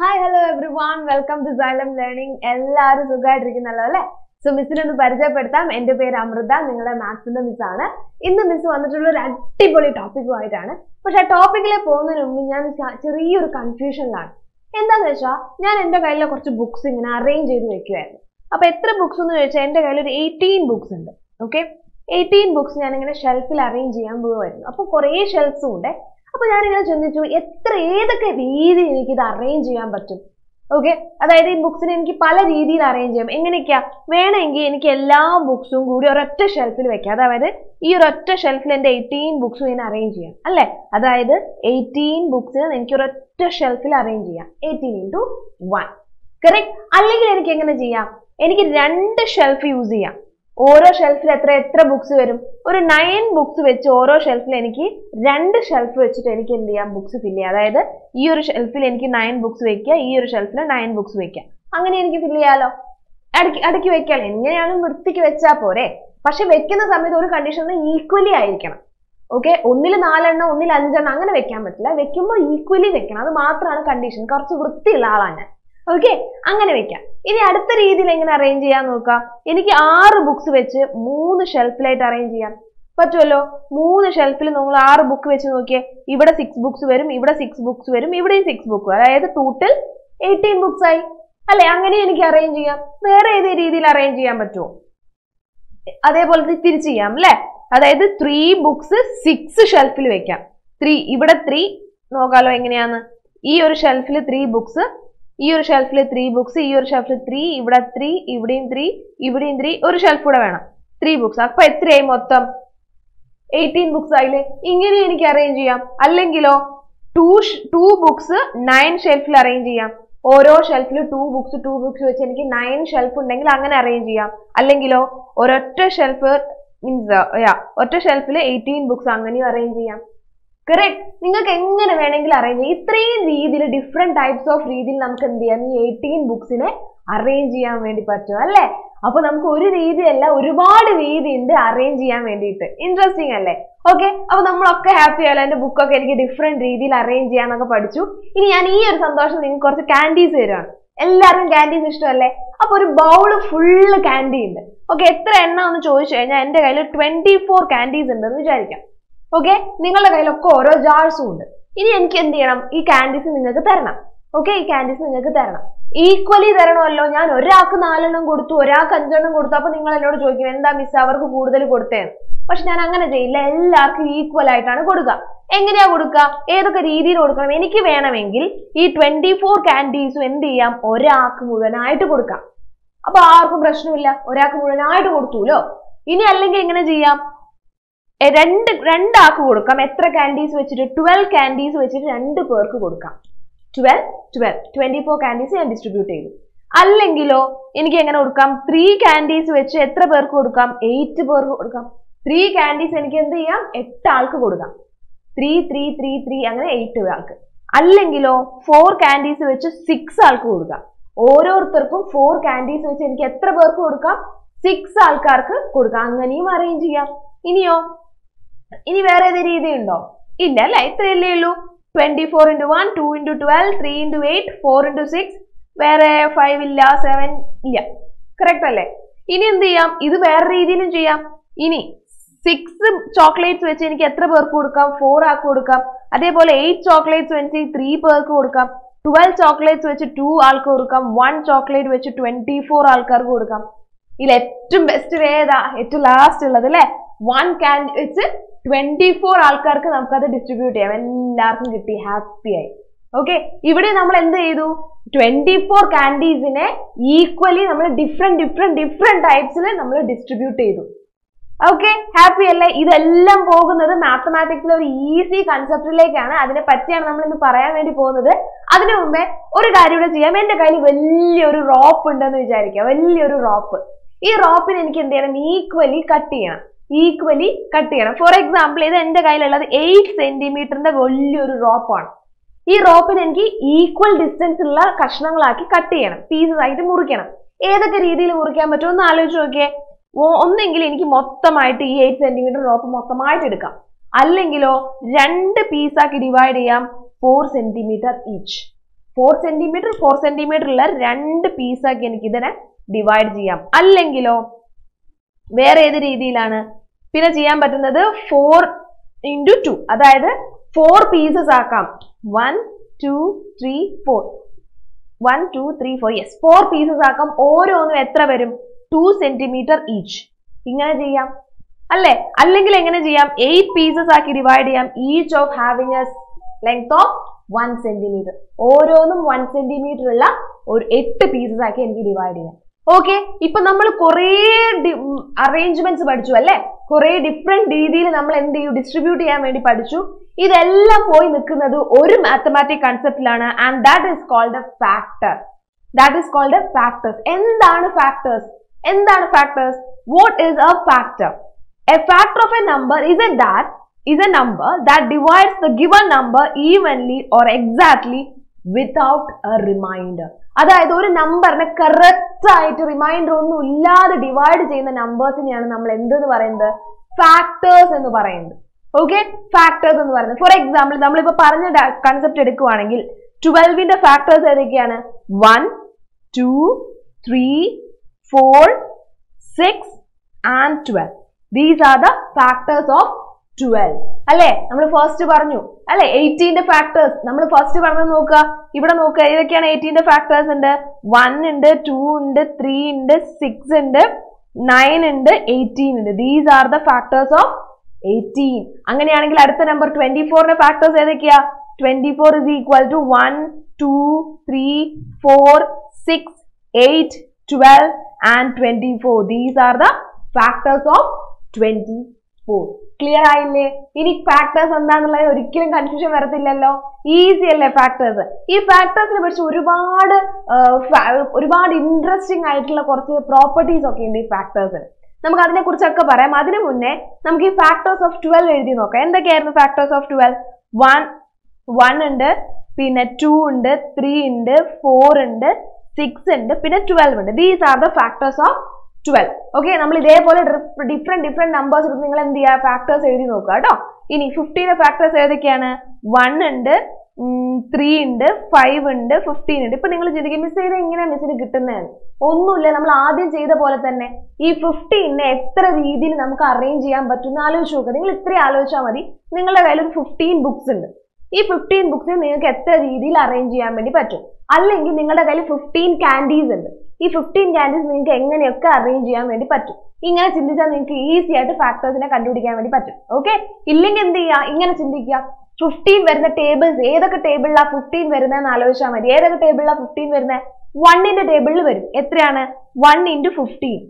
Hi hello everyone welcome to Xylem learning എല്ലാവരും സുഖമായിട്ടിരിക്കുന്നല്ലോ അല്ലേ സോ മിസ്സിനെ ഒന്ന് പരിചയപ്പെടുത്താം. എന്റെ പേര് അമൃത. നിങ്ങളുടെ മാത്സിന്റെ ആണ്. ഇന്ന് മിസ് വന്നിട്ടുള്ള ഒരു അടിപൊളി ടോപ്പിക്കുമായിട്ടാണ് പക്ഷെ ആ ടോപ്പിക്കിലെ പോകുന്നതിന് മുമ്പ് ഞാൻ ചെറിയൊരു കൺഫ്യൂഷനിലാണ് എന്താന്ന് വെച്ചാൽ ഞാൻ എന്റെ കയ്യിലെ കുറച്ച് ബുക്സ് ഇങ്ങനെ അറേഞ്ച് ചെയ്ത് വെക്കുമായിരുന്നു അപ്പൊ എത്ര ബുക്സ് എന്ന് ചോദിച്ചാൽ എന്റെ കയ്യിൽ ഒരു എയ്റ്റീൻ ബുക്സ് ഉണ്ട്. ഓക്കെ എയ്റ്റീൻ ബുക്സ് ഇങ്ങനെ ഷെൽഫിൽ അറേഞ്ച് ചെയ്യാൻ പോകുമായിരുന്നു അപ്പൊ കുറേ ഷെൽഫ്സും ഉണ്ട്. അപ്പൊ ഞാനിങ്ങനെ ചിന്തിച്ചു എത്ര ഏതൊക്കെ രീതിയിൽ എനിക്ക് ഇത് അറേഞ്ച് ചെയ്യാൻ പറ്റും? ഓക്കെ അതായത് ഈ ബുക്സിനെ എനിക്ക് പല രീതിയിൽ അറേഞ്ച് ചെയ്യാം. എങ്ങനെയൊക്കെയാ? വേണമെങ്കിൽ എനിക്ക് എല്ലാ ബുക്സും കൂടി ഒരൊറ്റ ഷെൽഫിൽ വെക്കാം. അതായത് ഈ ഒരൊറ്റ ഷെൽഫിൽ എന്റെ എയ്റ്റീൻ ബുക്സും ഇങ്ങനെ അറേഞ്ച് ചെയ്യാം. അല്ലേ? അതായത് എയ്റ്റീൻ ബുക്സിന് എനിക്ക് ഒരൊറ്റ ഷെൽഫിൽ അറേഞ്ച് ചെയ്യാം. എയ്റ്റീൻ ഇന്റു വൺ കറക്റ്റ് അല്ലെങ്കിൽ എനിക്ക് എങ്ങനെ ചെയ്യാം? എനിക്ക് രണ്ട് ഷെൽഫ് യൂസ് ചെയ്യാം. ഓരോ ഷെൽഫിൽ എത്ര എത്ര ബുക്സ് വരും? ഒരു നയൻ ബുക്സ് വെച്ച് ഓരോ ഷെൽഫിൽ എനിക്ക് രണ്ട് ഷെൽഫ് വെച്ചിട്ട് എനിക്ക് എന്ത് ചെയ്യാം? ബുക്സ് ഫില്ല് ചെയ്യാം. അതായത് ഈ ഒരു ഷെൽഫിൽ എനിക്ക് നയൻ ബുക്സ് വെക്കുക ഈ ഒരു ഷെൽഫിൽ നയൻ ബുക്സ് വെക്കുക അങ്ങനെ എനിക്ക് ഫില്ല് ചെയ്യാലോ? അടുക്കി അടുക്കി വെക്കാം എങ്ങനെയാണ് വൃത്തിക്ക് വെച്ചാൽ പോരെ? പക്ഷെ വെക്കുന്ന സമയത്ത് ഒരു കണ്ടീഷൻ ഈക്വലി ആയിരിക്കണം. ഓക്കെ ഒന്നിൽ നാലെണ്ണം ഒന്നിൽ അഞ്ചെണ്ണം അങ്ങനെ വെക്കാൻ പറ്റില്ല. വെക്കുമ്പോൾ ഈക്വലി വെക്കണം. അത് മാത്രമാണ് കണ്ടീഷൻ കുറച്ച് വൃത്തിയുള്ള ആളാണ് ഞാൻ. ഓക്കെ അങ്ങനെ വെക്കാം. ഇനി അടുത്ത രീതിയിൽ എങ്ങനെ അറേഞ്ച് ചെയ്യാൻ നോക്കാം? എനിക്ക് ആറ് ബുക്സ് വെച്ച് മൂന്ന് ഷെൽഫിലായിട്ട് അറേഞ്ച് ചെയ്യാം. പറ്റുമല്ലോ മൂന്ന് ഷെൽഫിൽ നിങ്ങൾ ആറ് ബുക്ക് വെച്ച് നോക്കിയേ ഇവിടെ സിക്സ് ബുക്സ് വരും ഇവിടെ സിക്സ് ബുക്സ് വരും ഇവിടെയും സിക്സ് ബുക്ക് അതായത് ടോട്ടൽ എയ്റ്റീൻ ബുക്സ് ആയി. അല്ലെ? അങ്ങനെ എനിക്ക് അറേഞ്ച് ചെയ്യാം. വേറെ ഏത് രീതിയിൽ അറേഞ്ച് ചെയ്യാൻ പറ്റുമോ അതേപോലെ തിരിച്ചു ചെയ്യാം അല്ലെ? അതായത് ത്രീ ബുക്സ് സിക്സ് ഷെൽഫിൽ വെക്കാം. ത്രീ ഇവിടെ ത്രീ നോക്കാലോ എങ്ങനെയാന്ന് ഈ ഒരു ഷെൽഫിൽ ത്രീ ബുക്സ് ഈ ഒരു ഷെൽഫിൽ ത്രീ ബുക്സ് ഈ ഒരു ഷെൽഫിൽ ത്രീ ഇവിടെ ത്രീ ഇവിടെയും ത്രീ ഇവിടെയും ത്രീ ഒരു ഷെൽഫ് കൂടെ വേണം. ത്രീ ബുക്സ് അപ്പൊ എത്രയായി മൊത്തം? എയ്റ്റീൻ ബുക്സ് ആയില്ലേ? ഇങ്ങനെ എനിക്ക് അറേഞ്ച് ചെയ്യാം. അല്ലെങ്കിലോ ടു ടു ബുക്സ് നയൻ ഷെൽഫിൽ അറേഞ്ച് ചെയ്യാം. ഓരോ ഷെൽഫിൽ ടു ബുക്സ് ടു ബുക്സ് വെച്ച് എനിക്ക് നയൻ ഷെൽഫ് ഉണ്ടെങ്കിൽ അങ്ങനെ അറേഞ്ച് ചെയ്യാം. അല്ലെങ്കിലോ ഒരൊറ്റ ഷെൽഫ് മീൻസ് യാ ഒറ്റ ഷെൽഫിൽ എയ്റ്റീൻ ബുക്സ് അങ്ങനെയും അറേഞ്ച് ചെയ്യാം. കറക്റ്റ് നിങ്ങൾക്ക് എങ്ങനെ വേണമെങ്കിലും അറേഞ്ച് ചെയ്യാം. ഇത്രയും രീതിയിൽ ഡിഫറെന്റ് ടൈപ്സ് ഓഫ് രീതിയിൽ നമുക്ക് എന്ത് ചെയ്യാം? ഈ എയ്റ്റീൻ ബുക്സിനെ അറേഞ്ച് ചെയ്യാൻ വേണ്ടി പറ്റും അല്ലേ? അപ്പൊ നമുക്ക് ഒരു രീതിയല്ല ഒരുപാട് രീതി ഉണ്ട് അറേഞ്ച് ചെയ്യാൻ വേണ്ടിയിട്ട്. ഇൻട്രസ്റ്റിംഗ് അല്ലേ? ഓക്കെ അപ്പൊ നമ്മളൊക്കെ ഹാപ്പി ആയാലും എന്റെ ബുക്കൊക്കെ എനിക്ക് ഡിഫറെന്റ് രീതിയിൽ അറേഞ്ച് ചെയ്യാനൊക്കെ പഠിച്ചു. ഇനി ഞാൻ ഈ ഒരു സന്തോഷം നിങ്ങൾക്ക് കുറച്ച് കാൻഡീസ് തരുവാണ്. എല്ലാവർക്കും കാൻഡീസ് ഇഷ്ടമല്ലേ? അപ്പൊ ഒരു ബൗൾ ഫുള്ള് കാൻഡി ഉണ്ട്. ഓക്കെ എത്ര എണ്ണം എന്ന് ചോദിച്ചു കഴിഞ്ഞാൽ എന്റെ കയ്യിൽ ട്വന്റി ഫോർ കാൻഡീസ് ഉണ്ടെന്ന് വിചാരിക്കാം. ഓക്കെ നിങ്ങളുടെ കയ്യിലൊക്കെ ഓരോ ജാർസും ഉണ്ട്. ഇനി എനിക്ക് എന്ത് ചെയ്യണം? ഈ കാൻഡീസ് നിങ്ങൾക്ക് തരണം. ഓക്കെ ഈ കാൻഡീസ് നിങ്ങൾക്ക് തരണം. ഈക്വലി തരണമല്ലോ. ഞാൻ ഒരാൾക്ക് നാലെണ്ണം കൊടുത്തു ഒരാൾക്ക് അഞ്ചെണ്ണം കൊടുത്തു. അപ്പൊ നിങ്ങൾ എന്നോട് ചോദിക്കും എന്താ മിസ് അവർക്ക് കൂടുതൽ കൊടുത്തേന്ന് പക്ഷെ ഞാൻ അങ്ങനെ ചെയ്യില്ല. എല്ലാവർക്കും ഈക്വൽ ആയിട്ടാണ് കൊടുക്കുക. എങ്ങനെയാ കൊടുക്കുക? ഏതൊക്കെ രീതിയിൽ കൊടുക്കണം? എനിക്ക് വേണമെങ്കിൽ ഈ ട്വന്റി ഫോർ കാൻഡീസും എന്ത് ചെയ്യാം? ഒരാൾക്ക് മുഴുവനായിട്ട് കൊടുക്കാം. അപ്പൊ ആർക്കും പ്രശ്നമില്ല. ഒരാൾക്ക് മുഴുവനായിട്ട് കൊടുത്തുല്ലോ ഇനി അല്ലെങ്കിൽ എങ്ങനെ ചെയ്യാം? രണ്ട് രണ്ടാൾക്ക് കൊടുക്കാം. എത്ര കാൻഡീസ് വെച്ചിട്ട്? ട്വൽവ് കാൻഡീസ് വെച്ചിട്ട് രണ്ട് പേർക്ക് കൊടുക്കാം. Twelve twelve twenty four candies ഞാൻ ഡിസ്ട്രിബ്യൂട്ട് ചെയ്തു. അല്ലെങ്കിലോ എനിക്ക് എങ്ങനെ കൊടുക്കാം? ത്രീ കാൻഡീസ് വെച്ച് എത്ര പേർക്ക് കൊടുക്കാം? എയ്റ്റ് പേർക്ക് കൊടുക്കാം. ത്രീ കാൻഡീസ് എനിക്ക് എന്ത് ചെയ്യാം? എട്ട് ആൾക്ക് കൊടുക്കാം. ത്രീ ത്രീ ത്രീ ത്രീ അങ്ങനെ എയ്റ്റ് ആൾക്ക്. അല്ലെങ്കിലോ ഫോർ കാൻഡീസ് വെച്ച് സിക്സ് ആൾക്ക് കൊടുക്കാം. ഓരോരുത്തർക്കും ഫോർ കാൻഡീസ് വെച്ച് എനിക്ക് എത്ര പേർക്ക് കൊടുക്കാം? സിക്സ് ആൾക്കാർക്ക് കൊടുക്കാം. അങ്ങനെയും അറേഞ്ച് ചെയ്യാം. ഇനിയോ ഇനി വേറെ ഏത് രീതി ഉണ്ടോ ഇല്ല അല്ലെ? ഇത്രയല്ലേ ഉള്ളൂ. Twenty four into one two into twelve three into eight four into six വേറെ ഫൈവ് ഇല്ല സെവൻ ഇല്ല. കറക്റ്റ് അല്ലേ? ഇനി എന്ത് ചെയ്യാം? ഇത് വേറെ രീതിയിലും ചെയ്യാം. ഇനി സിക്സ് ചോക്ലേറ്റ്സ് വെച്ച് എനിക്ക് എത്ര പേർക്ക് കൊടുക്കാം? ഫോർ ആക്കി കൊടുക്കാം. അതേപോലെ എയ്റ്റ് ചോക്ലേറ്റ്സ് വെച്ച് ത്രീ പേർക്ക് കൊടുക്കാം. ട്വൽവ് ചോക്ലേറ്റ്സ് വെച്ച് ടു ആൾക്ക് കൊടുക്കാം. വൺ ചോക്ലേറ്റ് വെച്ച് ട്വന്റി ഫോർ ആൾക്കാർക്ക് കൊടുക്കാം. ഇതിൽ ഏറ്റവും ബെസ്റ്റ് ഏതാ? ഏറ്റവും ലാസ്റ്റ് ഉള്ളത് അല്ലേ? വൺ ക്യാൻ വെച്ച് ട്വന്റി ഫോർ ആൾക്കാർക്ക് നമുക്കത് ഡിസ്ട്രിബ്യൂട്ട് ചെയ്യാം. എല്ലാവർക്കും കിട്ടി. ഹാപ്പി ആയി. ഓക്കെ ഇവിടെ നമ്മൾ എന്ത് ചെയ്തു? ട്വന്റി ഫോർ കാൻഡീസിനെ ഈക്വലി നമ്മൾ ഡിഫറെന്റ് ഡിഫറെന്റ് ഡിഫറെന്റ് ടൈപ്സിൽ നമ്മൾ ഡിസ്ട്രിബ്യൂട്ട് ചെയ്തു. ഓക്കെ ഹാപ്പി അല്ലേ? ഇതെല്ലാം പോകുന്നത് മാത്തമാറ്റിക്സിലെ ഒരു ഈസി കൺസെപ്റ്റിലേക്കാണ് അതിനെ പറ്റിയാണ് നമ്മൾ ഇന്ന് പറയാൻ വേണ്ടി പോകുന്നത്. അതിനു മുമ്പേ ഒരു കാര്യം കൂടെ ചെയ്യാം. എന്റെ കയ്യിൽ വലിയൊരു റോപ്പ് ഉണ്ടെന്ന് വിചാരിക്കുക വലിയൊരു റോപ്പ് ഈ റോപ്പിന് എനിക്ക് എന്ത് ചെയ്യണം? ഈക്വലി കട്ട് ചെയ്യണം. ഈക്വലി കട്ട് ചെയ്യണം. ഫോർ എക്സാമ്പിൾ ഇത് എന്റെ കയ്യിലുള്ളത് എയ്റ്റ് സെന്റിമീറ്ററിന്റെ വലിയൊരു റോപ്പാണ് ഈ റോപ്പിന് എനിക്ക് ഈക്വൽ ഡിസ്റ്റൻസ് ഉള്ള കഷ്ണങ്ങളാക്കി കട്ട് ചെയ്യണം. പീസസ് ആയിട്ട് മുറിക്കണം. ഏതൊക്കെ രീതിയിൽ മുറിക്കാൻ പറ്റുമോ ഒന്ന് ആലോചിച്ച് നോക്കിയേ. ഒന്നെങ്കിൽ എനിക്ക് മൊത്തമായിട്ട് ഈ എയ്റ്റ് സെന്റിമീറ്റർ റോപ്പ് മൊത്തമായിട്ട് എടുക്കാം. അല്ലെങ്കിലോ രണ്ട് പീസാക്കി ഡിവൈഡ് ചെയ്യാം. Four centimetre each four centimetre four centimetre ഉള്ള രണ്ട് പീസാക്കി എനിക്ക് ഇതിനെ ഡിവൈഡ് ചെയ്യാം. അല്ലെങ്കിലോ വേറെ ഏത് രീതിയിലാണ്? പിന്നെ ചെയ്യാൻ പറ്റുന്നത് ഫോർ ഇന്റു ടു അതായത് ഫോർ പീസസ് ആക്കാം. One two three four one two three four yes four pieces ആക്കാം. ഓരോന്നും എത്ര വരും? ടു സെന്റിമീറ്റർ ഈച്ച് ഇങ്ങനെ ചെയ്യാം. അല്ലേ? അല്ലെങ്കിൽ എങ്ങനെ ചെയ്യാം? എയ്റ്റ് പീസസ് ആക്കി ഡിവൈഡ് ചെയ്യാം. Each of having a length of one centimetre ഓരോന്നും വൺ സെന്റിമീറ്റർ ഉള്ള ഒരു എട്ട് പീസസ് ആക്കി എനിക്ക് ഡിവൈഡ് ചെയ്യാം. ഓക്കെ ഇപ്പൊ നമ്മൾ കുറേ അറേഞ്ച്മെന്റ്സ് പഠിച്ചു അല്ലെ? കുറേ ഡിഫറെന്റ് രീതിയിൽ നമ്മൾ എന്ത് ചെയ്യും? ഡിസ്ട്രിബ്യൂട്ട് ചെയ്യാൻ വേണ്ടി പഠിച്ചു. ഇതെല്ലാം പോയി നിൽക്കുന്നത് ഒരു mathematic കൺസെപ്റ്റിലാണ് and that is called a factor that is called a factors എന്താണ് ഫാക്ടേഴ്സ് എന്താണ് factors what is a factor a factor of a number is a that is a number that divides the given number evenly or exactly without a remainder അതായത് ഒരു നമ്പറിനെ correct ആയിട്ട് reminder ഒന്നും ഇല്ലാതെ divide ചെയ്യുന്ന നമ്പേഴ്സിനെയാണ് നമ്മൾ എന്തെന്ന് പറയുന്നത്? ഫാക്ടേഴ്സ് എന്ന് പറയുന്നത്. ഓക്കെ ഫാക്ടേഴ്സ് എന്ന് പറയുന്നത്. ഫോർ എക്സാമ്പിൾ നമ്മളിപ്പോ പറഞ്ഞ കൺസെപ്റ്റ് എടുക്കുവാണെങ്കിൽ ട്വൽവിന്റെ ഫാക്ടേഴ്സ് ഏതൊക്കെയാണ്? One two three four six and twelve these are the factors of twelve അല്ലെ? നമ്മൾ ഫസ്റ്റ് പറഞ്ഞു. അല്ലെ? എയ്റ്റീന്റെ ഫാക്ടേഴ്സ് നമ്മൾ ഫസ്റ്റ് പറഞ്ഞത് നോക്കുക. ഇവിടെ നോക്കുക. ഏതൊക്കെയാണ് എയ്റ്റീന്റെ ഫാക്ടേഴ്സ് ഉണ്ട്? വൺ ഉണ്ട് ടു ഉണ്ട് ത്രീ ഉണ്ട് സിക്സ് ഉണ്ട് നയൻ ഉണ്ട് എയ്റ്റീൻ ഉണ്ട്. These are the factors of eighteen അങ്ങനെയാണെങ്കിൽ അടുത്ത നമ്പർ ട്വന്റി ഫോറിന്റെ ഫാക്ടേഴ്സ് ഏതൊക്കെയാ? Twenty four is equal to one two three four six eight twelve and twenty four these are the factors of twenty four clear ആയില്ലേ? ഇനി factors എന്താണെന്നുള്ളത് ഒരിക്കലും confusion വരത്തില്ലല്ലോ. Easy അല്ലേ ഫാക്ടേഴ്സ് ഈ ഫാക്ടേഴ്സിനെ പഠിച്ച് ഒരുപാട് ഒരുപാട് ഇൻട്രസ്റ്റിംഗ് ആയിട്ടുള്ള കുറച്ച് പ്രോപ്പർട്ടീസ് ഒക്കെ ഉണ്ട് ഈ ഫാക്ടേഴ്സിന് നമുക്ക് അതിനെ കുറിച്ചൊക്കെ പറയാം. അതിനു മുന്നേ നമുക്ക് ഈ ഫാക്ടേഴ്സ് ഓഫ് ട്വൽവ് എഴുതി നോക്കാം. എന്തൊക്കെയായിരുന്നു factors of twelve one one ഉണ്ട് പിന്നെ ടു ഉണ്ട് ത്രീ ഉണ്ട് ഫോർ ഉണ്ട് സിക്സ് ഉണ്ട് പിന്നെ ട്വൽവ് ഉണ്ട്. These are the factors of twelve okay നമ്മൾ ഇതേപോലെ ഡിഫറെന്റ് ഡിഫറെന്റ് നമ്പേഴ്സ് എടുത്ത് നിങ്ങൾ എന്ത് ചെയ്യുക? ഫാക്ടേഴ്സ് എഴുതി നോക്കുക കേട്ടോ. ഇനി ഫിഫ്റ്റീനെ ഫാക്ടേഴ്സ് ഏതൊക്കെയാണ്? വൺ ഉണ്ട് ത്രീ ഉണ്ട് ഫൈവ് ഉണ്ട് ഫിഫ്റ്റീൻ ഉണ്ട്. ഇപ്പൊ നിങ്ങൾ ചിന്തിക്കും മിസ് ചെയ്ത് എങ്ങനെയാ മിസ്സിന് കിട്ടുന്നതെന്ന് ഒന്നുമില്ല നമ്മൾ ആദ്യം ചെയ്ത പോലെ തന്നെ ഈ ഫിഫ്റ്റീനെ എത്ര രീതിയിൽ നമുക്ക് അറേഞ്ച് ചെയ്യാൻ പറ്റും ആലോചിച്ച് നോക്കുക. നിങ്ങൾ ഇത്രയും ആലോചിച്ചാൽ മതി. നിങ്ങളുടെ കയ്യിൽ ഒരു ഫിഫ്റ്റീൻ ബുക്സ് ഉണ്ട്. ഈ ഫിഫ്റ്റീൻ ബുക്സിൽ നിങ്ങൾക്ക് എത്ര രീതിയിൽ അറേഞ്ച് ചെയ്യാൻ വേണ്ടി പറ്റും? അല്ലെങ്കിൽ നിങ്ങളുടെ കയ്യിൽ ഫിഫ്റ്റീൻ കാൻഡീസ് ഉണ്ട്. ഈ ഫിഫ്റ്റീൻ ക്യാൻഡിൽസ് നിങ്ങൾക്ക് എങ്ങനെയൊക്കെ അറേഞ്ച് ചെയ്യാൻ വേണ്ടി പറ്റും? ഇങ്ങനെ ചിന്തിച്ചാൽ നിങ്ങൾക്ക് ഈസി ആയിട്ട് ഫാക്ടേഴ്സിനെ കണ്ടുപിടിക്കാൻ വേണ്ടി പറ്റും. ഓക്കെ ഇല്ലെങ്കിൽ എന്ത് ചെയ്യുക ഇങ്ങനെ ചിന്തിക്കുക. ഫിഫ്റ്റീൻ വരുന്ന ടേബിൾസ് ഏതൊക്കെ ടേബിളിലാ ഫിഫ്റ്റീൻ വരുന്നതെന്ന് ആലോചിച്ചാൽ മതി. ഏതൊക്കെ ടേബിളിലാ ഫിഫ്റ്റീൻ വരുന്നത് വണ്ണിന്റെ ടേബിളിൽ വരും. എത്രയാണ്? വൺ ഇന്റു ഫിഫ്റ്റീൻ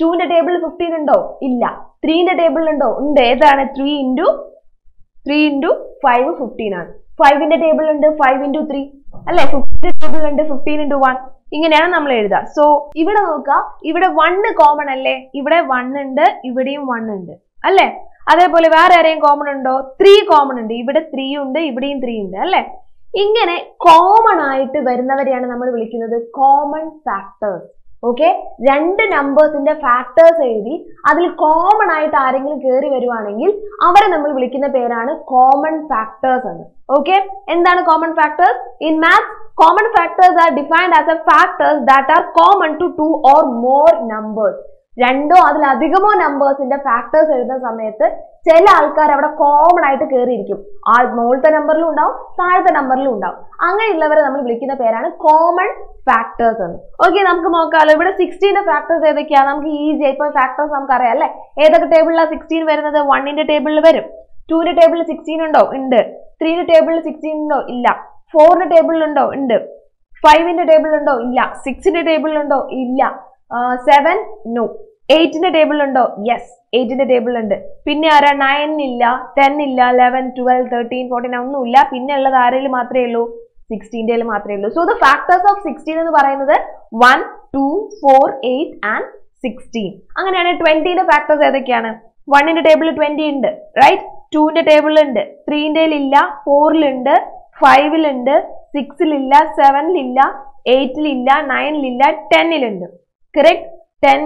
ടുവിന്റെ ടേബിളിൽ ഫിഫ്റ്റീൻ ഉണ്ടോ? ഇല്ല. ത്രീന്റെ ടേബിളിൽ ഉണ്ടോ? ഉണ്ട്. ഏതാണ്? Three into three into five fifteen ആണ്. ഫൈവിന്റെ ടേബിൾ ഉണ്ട് ഫൈവ് ഇന്റു ത്രീ അല്ലെ? ഫിഫ്റ്റീൻ ടേബിൾ ഉണ്ട് ഫിഫ്റ്റീൻ ഇന്റു വൺ ഇങ്ങനെയാണ് നമ്മൾ എഴുതുക സോ ഇവിടെ നോക്കുക ഇവിടെ വണ്ണ് കോമൺ അല്ലേ? ഇവിടെ വൺ ഉണ്ട് ഇവിടെയും വൺ ഉണ്ട്. അല്ലേ? അതേപോലെ വേറെ ആരെയും കോമൺ ഉണ്ടോ? ത്രീ കോമൺ ഉണ്ട്. ഇവിടെ ത്രീ ഉണ്ട് ഇവിടെയും ത്രീ ഉണ്ട്. അല്ലേ? ഇങ്ങനെ കോമൺ ആയിട്ട് വരുന്നവരെയാണ് നമ്മൾ വിളിക്കുന്നത് കോമൺ ഫാക്ടേഴ്സ് ഓക്കെ രണ്ട് നമ്പേഴ്സിന്റെ ഫാക്ടേഴ്സ് എഴുതി അതിൽ കോമൺ ആയിട്ട് ആരെങ്കിലും കയറി വരുവാണെങ്കിൽ അവരെ നമ്മൾ വിളിക്കുന്ന പേരാണ് കോമൺ ഫാക്ടേഴ്സ് എന്ന്. ഓക്കെ എന്താണ് common factors in maths common factors are defined as a factors that are common to two or more numbers രണ്ടോ അതിലധികമോ നമ്പേഴ്സിന്റെ ഫാക്ടേഴ്സ് എഴുതുന്ന സമയത്ത് ചില ആൾക്കാർ അവിടെ കോമൺ ആയിട്ട് കയറിയിരിക്കും ആൾ മുകളിലത്തെ നമ്പറിലും ഉണ്ടാവും താഴത്തെ നമ്പറിലും ഉണ്ടാവും. അങ്ങനെയുള്ളവരെ നമ്മൾ വിളിക്കുന്ന പേരാണ് കോമൺ ഫാക്ടേഴ്സ് എന്ന്. ഓക്കെ നമുക്ക് നോക്കാമല്ലോ ഇവിടെ സിക്സ്റ്റീന്റെ ഫാക്ടേഴ്സ് ഏതൊക്കെയാണ് നമുക്ക് ഈസി ആയി ഇപ്പൊ ഫാക്ടേഴ്സ് നമുക്ക് അറിയാം അല്ലെ? ഏതൊക്കെ ടേബിളിലാണ് സിക്സ്റ്റീൻ വരുന്നത്? വണ്ണിന്റെ ടേബിളിൽ വരും. ടൂവിന്റെ ടേബിളിൽ സിക്സ്റ്റീൻ ഉണ്ടോ? ഉണ്ട്. ത്രീന്റെ ടേബിളിൽ സിക്സ്റ്റീൻ ഉണ്ടോ? ഇല്ല. ഫോറിന്റെ ടേബിളിൽ ഉണ്ടോ? ഉണ്ട്. ഫൈവിന്റെ ടേബിളിൽ ഉണ്ടോ? ഇല്ല. സിക്സിന്റെ ടേബിളിൽ ഉണ്ടോ? ഇല്ല. സെവൻ നോ എയ്റ്റിന്റെ ടേബിൾ ഉണ്ടോ? യെസ് എയ്റ്റിന്റെ ടേബിൾ ഉണ്ട്. പിന്നെ ആരാ? നയൻ ഇല്ല ടെൻ ഇല്ല ലെവൻ ട്വൽവ് തേർട്ടീൻ ഫോർട്ടീൻ ഒന്നുമില്ല പിന്നെ ഉള്ളത് ആരേൽ മാത്രമേ ഉള്ളൂ? സിക്സ്റ്റീന്റെ മാത്രമേ ഉള്ളൂ. So the factors of sixteen എന്ന് പറയുന്നത് one two four eight and sixteen അങ്ങനെയാണ് ട്വന്റിന്റെ ഫാക്ടേഴ്സ് ഏതൊക്കെയാണ്? വണ്ണിന്റെ ടേബിളിൽ ട്വന്റി ഉണ്ട് റൈറ്റ് ടൂവിന്റെ ടേബിളിൽ ഉണ്ട് ത്രീന്റെ ഇല്ല ഫോറിലുണ്ട് ഫൈവിലുണ്ട് സിക്സിലില്ല സെവനിലില്ല എയ്റ്റിലില്ല നയനിലില്ല ടെന്നിലുണ്ട് correct ten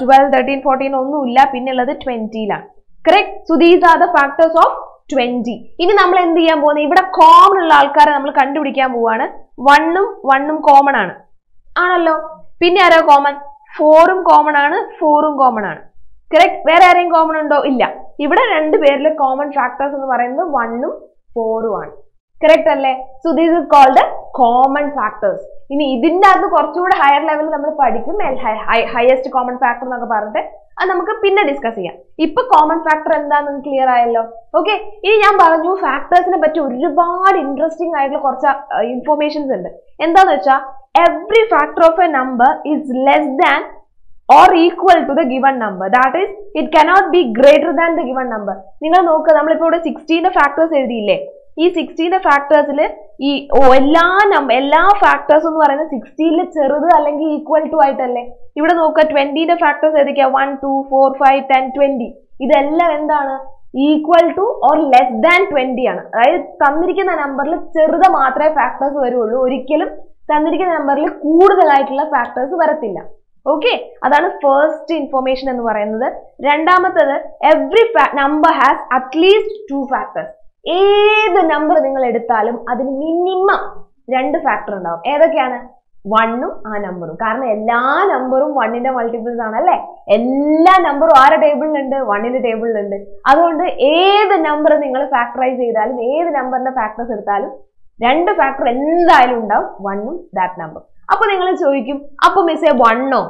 twelve thirteen fourteen ഒന്നുമില്ല. പിന്നെ ഉള്ളത് ട്വന്റിയിലാണ് correct so these are the factors of twenty ഇനി നമ്മൾ എന്ത് ചെയ്യാൻ പോകുന്നത് ഇവിടെ കോമൺ ഉള്ള ആൾക്കാരെ നമ്മൾ കണ്ടുപിടിക്കാൻ പോവാണ് വണ്ണും വണ്ണും കോമൺ ആണ്. ആണല്ലോ? പിന്നെ ആരോ കോമൺ ഫോറും കോമൺ ആണ്. ഫോറും കോമൺ ആണ്. കറക്റ്റ് വേറെ ആരെയും കോമൺ ഉണ്ടോ? ഇല്ല. ഇവിടെ രണ്ട് പേരിലെ കോമൺ ഫാക്ടേഴ്സ് എന്ന് പറയുന്നത് വണ്ണും ഫോറും ആണ്. കറക്റ്റ് അല്ലേ? So these is called common factors ഇനി ഇതിന്റെ അകത്ത് കുറച്ചുകൂടെ ഹയർ ലെവലിൽ നമ്മൾ പഠിക്കും. ഹയസ്റ്റ് കോമൺ ഫാക്ടർ എന്നൊക്കെ പറഞ്ഞിട്ട് അത് നമുക്ക് പിന്നെ ഡിസ്കസ് ചെയ്യാം. ഇപ്പൊ കോമൺ ഫാക്ടർ എന്താണെന്ന് ക്ലിയർ ആയല്ലോ? ഓക്കെ ഇനി ഞാൻ പറഞ്ഞു ഫാക്ടേഴ്സിനെ പറ്റി ഒരുപാട് ഇൻട്രസ്റ്റിംഗ് ആയിട്ടുള്ള കുറച്ച് ഇൻഫോർമേഷൻസ് ഉണ്ട്. എന്താന്ന് വെച്ചാൽ every factor of a number is less than or equal to the given number that is it cannot be greater than the given number നിങ്ങൾ നോക്കുക നമ്മളിപ്പോ ഇവിടെ സിക്സ്റ്റീന്റെ ഫാക്ടേഴ്സ് എഴുതിയില്ലേ? ഈ സിക്സ്റ്റീന്റെ ഫാക്ടേഴ്സിൽ ഈ എല്ലാ നമ്പർ എല്ലാ ഫാക്ടേഴ്സ് എന്ന് പറയുന്നത് സിക്സ്റ്റീനിൽ ചെറുത് അല്ലെങ്കിൽ ഈക്വൽ ടു ആയിട്ടല്ലേ? ഇവിടെ നോക്കുക ട്വന്റിന്റെ ഫാക്ടേഴ്സ് ഏതൊക്കെയാ? One two four five ten twenty ഇതെല്ലാം എന്താണ്? Equal to or less than twenty ആണ്. അതായത് തന്നിരിക്കുന്ന നമ്പറിൽ ചെറുത് മാത്രമേ ഫാക്ടേഴ്സ് വരുള്ളൂ. ഒരിക്കലും തന്നിരിക്കുന്ന നമ്പറിൽ കൂടുതലായിട്ടുള്ള ഫാക്ടേഴ്സ് വരത്തില്ല. ഓക്കെ അതാണ് ഫസ്റ്റ് ഇൻഫോർമേഷൻ എന്ന് പറയുന്നത്. രണ്ടാമത്തത് every number has at least two factors ഏത് നമ്പർ നിങ്ങൾ എടുത്താലും അതിന് മിനിമം രണ്ട് ഫാക്ടർ ഉണ്ടാവും. ഏതൊക്കെയാണ്? വണ്ണും ആ നമ്പറും കാരണം എല്ലാ നമ്പറും വണ്ണിന്റെ മൾട്ടിപ്പിൾസ് ആണ് അല്ലെ? എല്ലാ നമ്പറും ആരുടെ ടേബിളിലുണ്ട് വണ്ണിന്റെ ടേബിളിലുണ്ട് അതുകൊണ്ട് ഏത് നമ്പർ നിങ്ങൾ ഫാക്ടറൈസ് ചെയ്താലും ഏത് നമ്പറിന്റെ ഫാക്ടേഴ്സ് എടുത്താലും രണ്ട് ഫാക്ടർ എന്തായാലും ഉണ്ടാവും വണ്ണും ദാറ്റ് നമ്പർ അപ്പൊ നിങ്ങൾ ചോദിക്കും അപ്പൊ മിസ്സേ വണ്ണോ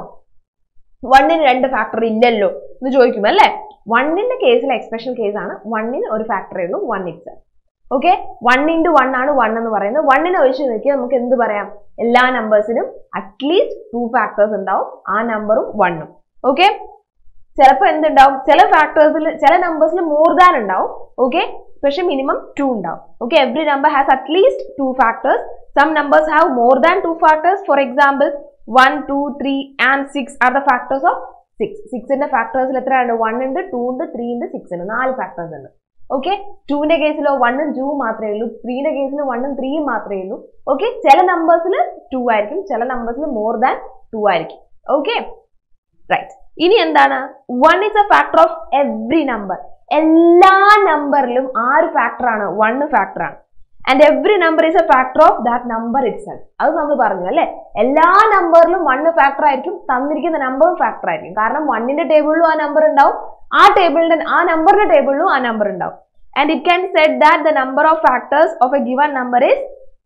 വണ്ണിന് രണ്ട് ഫാക്ടർ ഇല്ലല്ലോ എന്ന് ചോദിക്കും അല്ലേ? വണ്ണിന്റെ കേസിൽ എക്സ്പ്രഷൻ കേസ് ആണ് വണ്ണിന് ഒരു ഫാക്ടറേ ഉള്ളൂ one it's okay one into one ആണ് വൺ എന്ന് പറയുന്നത്. വണ്ണിനെ ഒഴിച്ച് നോക്കി നമുക്ക് എന്ത് പറയാം? എല്ലാ നമ്പേഴ്സിനും അറ്റ്ലീസ്റ്റ് ടു ഫാക്ടേഴ്സ് ഉണ്ടാവും. ആ നമ്പറും വണ്ണും ഓക്കെ ചിലപ്പോൾ എന്തുണ്ടാവും? ചില ഫാക്ടേഴ്സിൽ ചില നമ്പേഴ്സിൽ മോർ ദാൻ ഉണ്ടാവും. ഓക്കെ പക്ഷെ മിനിമം ടു ഉണ്ടാവും. Okay every number has at least two factors some numbers have more than two factors for example one two three and six are the factors of six സിക്സിന്റെ ഫാക്ടേഴ്സിൽ എത്രയുണ്ട് one ഉണ്ട് two ഉണ്ട് three ഉണ്ട് six ഉണ്ട്. നാല് factors ഉണ്ട്. Okay ടുവിന്റെ കേസിലോ വണ്ണും ടൂ മാത്രമേ ഉള്ളൂ. ത്രീന്റെ കേസിൽ വണ്ണും ത്രീയും മാത്രമേ ഉള്ളൂ. ഓക്കെ ചില നമ്പേഴ്സിൽ ടു ആയിരിക്കും. ചില നമ്പേഴ്സിൽ മോർ ദാൻ ടു ആയിരിക്കും. ഓക്കെ റൈറ്റ് ഇനി എന്താണ്? One is a factor of every number എല്ലാ നമ്പറിലും ആറ് വൺ ഫാക്ടർ ആണ്. And every number is a factor of that number it അത് നമ്മൾ പറഞ്ഞു അല്ലെ? എല്ലാ നമ്പറിലും വണ്ണ് ഫാക്ടർ ആയിരിക്കും തന്നിരിക്കുന്ന നമ്പറും ഫാക്ടർ ആയിരിക്കും. കാരണം വണ്ണിന്റെ ടേബിളിലും ആ നമ്പർ ഉണ്ടാവും ആ ടേബിളിന്റെ ആ നമ്പറിന്റെ ടേബിളിലും ആ നമ്പർ ഉണ്ടാവും. And it can set that the number of factors of a given number is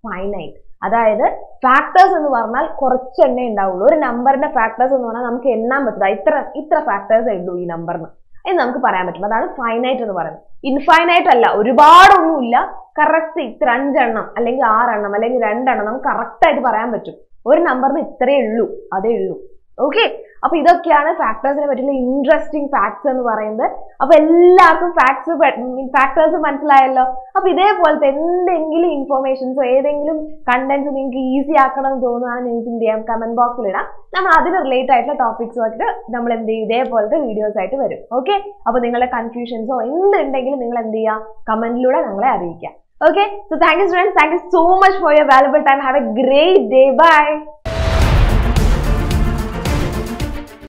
finite അതായത് ഫാക്ടേഴ്സ് എന്ന് പറഞ്ഞാൽ കുറച്ച് എണ്ണേ ഉണ്ടാവുള്ളൂ. ഒരു നമ്പറിന്റെ ഫാക്ടേഴ്സ് എന്ന് പറഞ്ഞാൽ നമുക്ക് എണ്ണാൻ പറ്റില്ല ഇത്ര ഇത്ര ഫാക്ടേഴ്സേ ഉള്ളൂ ഈ നമ്പറിന് എന്ന് നമുക്ക് പറയാൻ പറ്റും. അതാണ് ഫൈനൈറ്റ് എന്ന് പറയുന്നത്. ഇൻഫൈനൈറ്റ് അല്ല ഒരുപാടൊന്നുമില്ല. കറക്റ്റ് ഇത്ര അഞ്ചെണ്ണം അല്ലെങ്കിൽ ആറെണ്ണം അല്ലെങ്കിൽ രണ്ടെണ്ണം നമുക്ക് കറക്റ്റ് ആയിട്ട് പറയാൻ പറ്റും. ഒരു നമ്പറിന് ഇത്രയേ ഉള്ളൂ അതേ ഉള്ളൂ. ഓക്കെ അപ്പൊ ഇതൊക്കെയാണ് ഫാക്ടേഴ്സിനെ പറ്റിയുള്ള ഇൻട്രസ്റ്റിംഗ് ഫാക്ട്സ് എന്ന് പറയുന്നത്. അപ്പൊ എല്ലാവർക്കും ഫാക്ട്സ് ഫാക്ടേഴ്സ് മനസ്സിലായല്ലോ? അപ്പൊ ഇതേപോലത്തെ എന്തെങ്കിലും ഇൻഫോർമേഷൻസോ ഏതെങ്കിലും കണ്ടന്റ്സ് നിങ്ങൾക്ക് ഈസി ആക്കണം എന്ന് തോന്നുകയാണ് നിങ്ങൾക്ക് എന്ത് ചെയ്യാം? കമന്റ് ബോക്സിൽ ഇടാം. നമ്മൾ അതിന് റിലേറ്റ് ആയിട്ടുള്ള ടോപ്പിക്സ് ആയിട്ട് നമ്മൾ എന്ത് ചെയ്യും? ഇതേപോലത്തെ വീഡിയോസ് ആയിട്ട് വരും. ഓക്കെ അപ്പൊ നിങ്ങളുടെ കൺഫ്യൂഷൻസോ എന്തുണ്ടെങ്കിലും നിങ്ങൾ എന്ത് ചെയ്യുക? കമന്റിലൂടെ ഞങ്ങളെ അറിയിക്കുക. Okay so thank you students thank you so much for your valuable time have a great day Bye.